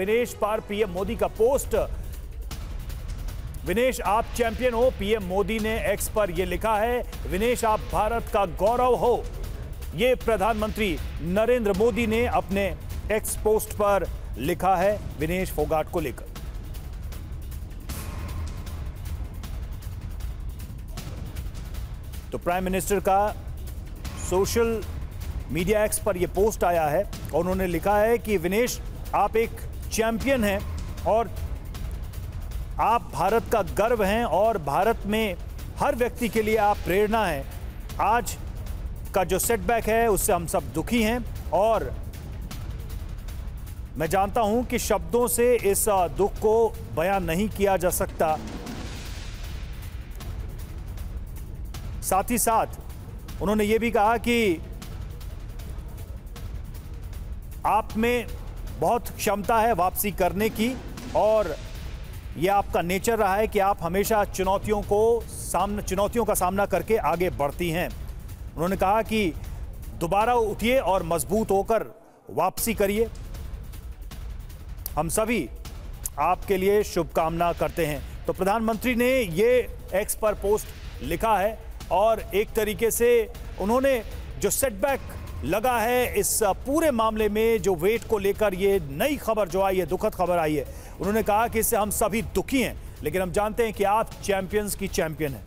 विनेश, पर पीएम मोदी का पोस्ट। विनेश, आप चैंपियन हो, पीएम मोदी ने एक्स पर यह लिखा है, विनेश, आप भारत का गौरव हो। यह प्रधानमंत्री नरेंद्र मोदी ने अपने एक्स पोस्ट पर लिखा है, विनेश फोगाट को लेकर। तो प्राइम मिनिस्टर का सोशल मीडिया एक्स पर यह पोस्ट आया है, और उन्होंने लिखा है कि विनेश, आप एक चैंपियन हैं और आप भारत का गर्व हैं और भारत में हर व्यक्ति के लिए आप प्रेरणा हैं। आज का जो सेटबैक है, उससे हम सब दुखी हैं और मैं जानता हूँ कि शब्दों से इस दुख को बयान नहीं किया जा सकता। साथ ही साथ उन्होंने ये भी कहा कि आप में बहुत क्षमता है वापसी करने की और यह आपका नेचर रहा है कि आप हमेशा चुनौतियों को सामने, चुनौतियों का सामना करके आगे बढ़ती हैं। उन्होंने कहा कि दोबारा उठिए और मज़बूत होकर वापसी करिए। हम सभी आपके लिए शुभकामना करते हैं। तो प्रधानमंत्री ने ये एक्स पर पोस्ट लिखा है और एक तरीके से उन्होंने जो सेटबैक लगा है इस पूरे मामले में जो वेट को लेकर ये नई खबर जो आई है, दुखद खबर आई है। उन्होंने कहा कि इससे हम सभी दुखी हैं, लेकिन हम जानते हैं कि आप चैंपियंस की चैंपियन हैं।